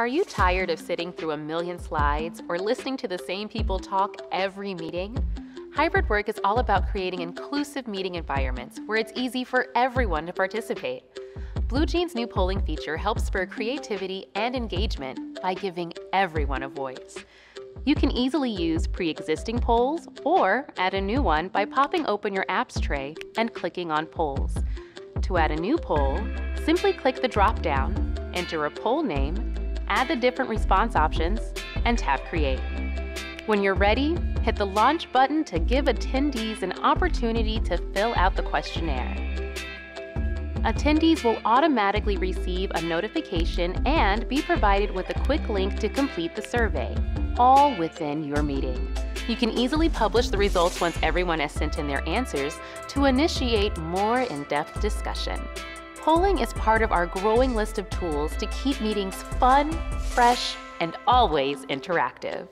Are you tired of sitting through a million slides or listening to the same people talk every meeting? Hybrid work is all about creating inclusive meeting environments where it's easy for everyone to participate. BlueJeans' new polling feature helps spur creativity and engagement by giving everyone a voice. You can easily use pre-existing polls or add a new one by popping open your apps tray and clicking on polls. To add a new poll, simply click the drop-down, enter a poll name, add the different response options, and tap Create. When you're ready, hit the Launch button to give attendees an opportunity to fill out the questionnaire. Attendees will automatically receive a notification and be provided with a quick link to complete the survey, all within your meeting. You can easily publish the results once everyone has sent in their answers to initiate more in-depth discussion. Polling is part of our growing list of tools to keep meetings fun, fresh, and always interactive.